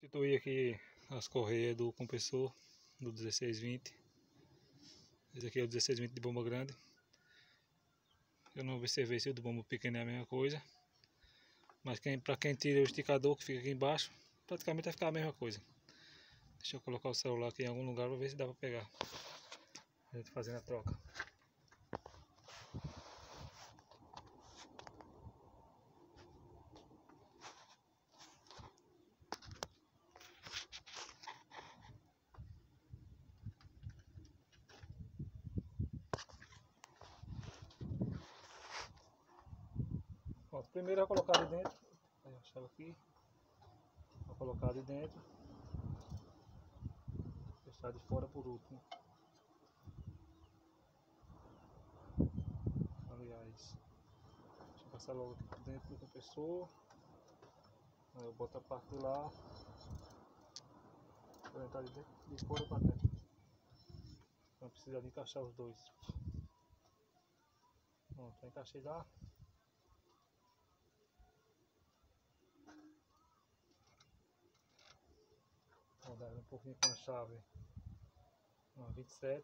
Substituí aqui as correias do compressor do 1620. Esse aqui é o 1620 de bomba grande. Eu não observei se o do bomba pequeno é a mesma coisa. Mas quem, para quem tira o esticador que fica aqui embaixo, praticamente vai ficar a mesma coisa. Deixa eu colocar o celular aqui em algum lugar para ver se dá para pegar. A gente fazendo a troca. Primeiro vou colocar ali dentro. Aí a chave aqui. Vou colocar ali dentro. Fechar de fora por último. Aliás, deixa eu passar logo aqui dentro do compressor. Aí eu boto a parte de lá. Vou entrar de, dentro, de fora para dentro. Não precisa de encaixar os dois. Pronto, encaixei lá. Rodar um pouquinho com a chave uma 27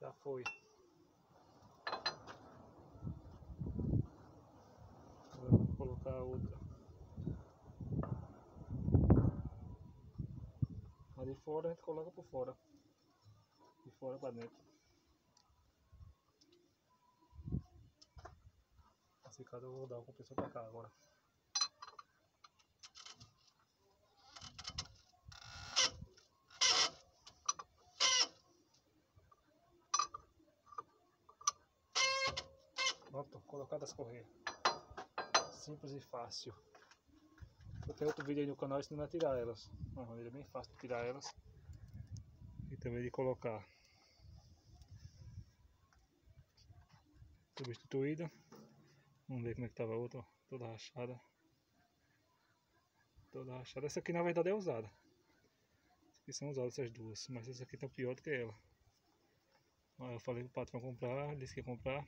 já foi. Vou colocar outra de fora a gente coloca por fora. De fora para dentro. Esse caso eu vou dar o compressor para cá agora. Pronto, colocado as correias. Simples e fácil. Eu tenho outro vídeo aí no canal ensinando a tirar elas. Uma maneira bem fácil de tirar elas. E também de colocar. Substituída. Vamos ver como é que estava a outra. Toda rachada. Toda rachada. Essa aqui na verdade é usada. Aqui são usadas essas duas. Mas essa aqui tá pior do que ela. Eu falei pro patrão comprar, disse que ia comprar.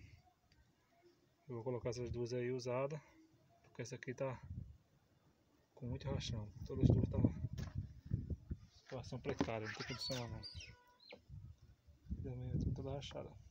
Eu vou colocar essas duas aí usadas. Porque essa aqui tá com muito rachão. Todas as duas estavam situação precária, não tem condição não. Também toda rachada.